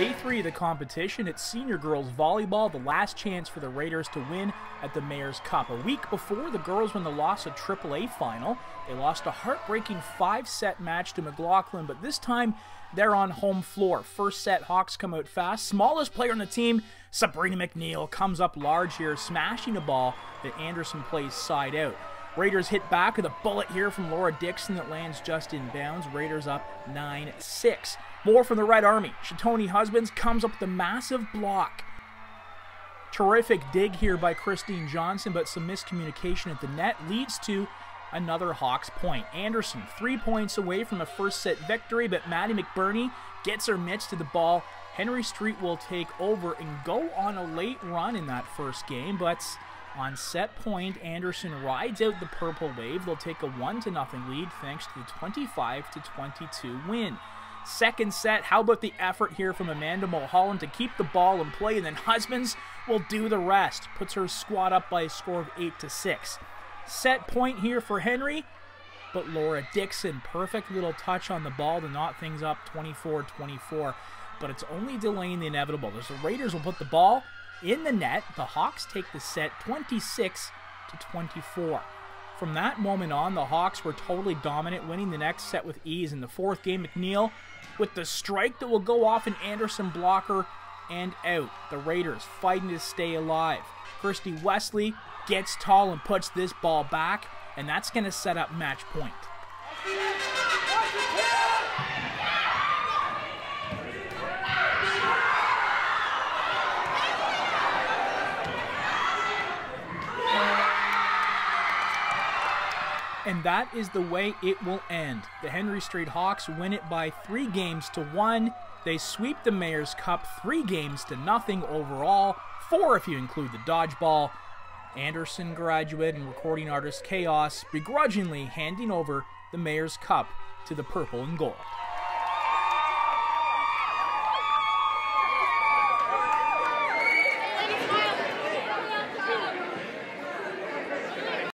Day three of the competition, it's senior girls volleyball, the last chance for the Raiders to win at the Mayor's Cup. A week before, the girls won the LOSSA AAA final. They lost a heartbreaking five set match to McLaughlin, but this time they're on home floor. First set, Hawks come out fast. Smallest player on the team, Sabrina McNeil, comes up large here, smashing a ball that Anderson plays side out. Raiders hit back with a bullet here from Laura Dixon that lands just in bounds. Raiders up 9 6. More from the Red Army. Shatoni Husbands comes up with a massive block. Terrific dig here by Christine Johnson, but some miscommunication at the net leads to another Hawks point. Anderson, three points away from a first set victory, but Maddie McBurney gets her mitts to the ball. Henry Street will take over and go on a late run in that first game, but on set point, Anderson rides out the purple wave. They'll take a 1 to nothing lead thanks to the 25 to 22 win. Second set, how about the effort here from Amanda Mulholland to keep the ball in play, and then Husbands will do the rest. Puts her squad up by a score of 8 to 6. Set point here for Henry, but Laura Dixon, perfect little touch on the ball to knot things up 24 24. But it's only delaying the inevitable. The Raiders will put the ball in the net, the Hawks take the set 26 to 24. From that moment on, the Hawks were totally dominant, winning the next set with ease. In the fourth game, McNeil with the strike that will go off an Anderson blocker and out. The Raiders fighting to stay alive. Christy Wesley gets tall and puts this ball back, and that's going to set up match point. And that is the way it will end. The Henry Street Hawks win it by three games to one. They sweep the Mayor's Cup three games to nothing overall, four if you include the dodgeball. Anderson graduate and recording artist Chaos begrudgingly handing over the Mayor's Cup to the Purple and Gold.